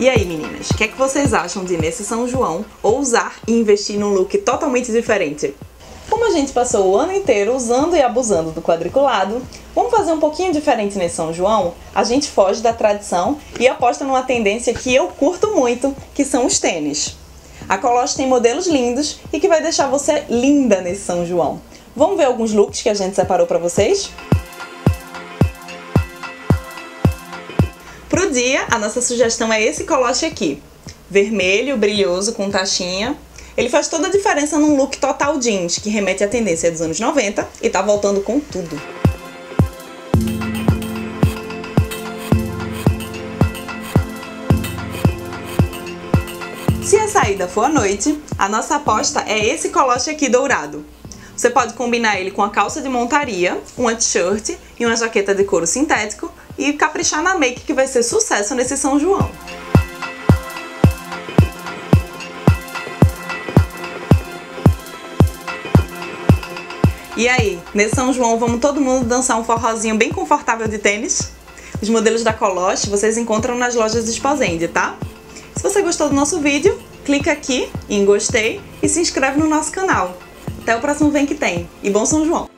E aí meninas, o que é que vocês acham de nesse São João ousar e investir num look totalmente diferente? Como a gente passou o ano inteiro usando e abusando do quadriculado, vamos fazer um pouquinho diferente nesse São João? A gente foge da tradição e aposta numa tendência que eu curto muito, que são os tênis. A Coloche tem modelos lindos e que vai deixar você linda nesse São João. Vamos ver alguns looks que a gente separou para vocês? Pro dia, a nossa sugestão é esse coloche aqui. Vermelho, brilhoso, com taxinha. Ele faz toda a diferença num look total jeans, que remete à tendência dos anos 90 e tá voltando com tudo. Se a saída for à noite, a nossa aposta é esse coloche aqui dourado. Você pode combinar ele com a calça de montaria, uma t-shirt e uma jaqueta de couro sintético e caprichar na make que vai ser sucesso nesse São João. E aí, nesse São João vamos todo mundo dançar um forrozinho bem confortável de tênis? Os modelos da Coloche vocês encontram nas lojas de Spazende, tá? Se você gostou do nosso vídeo, clica aqui em gostei e se inscreve no nosso canal. Até o próximo Vem Que Tem e bom São João!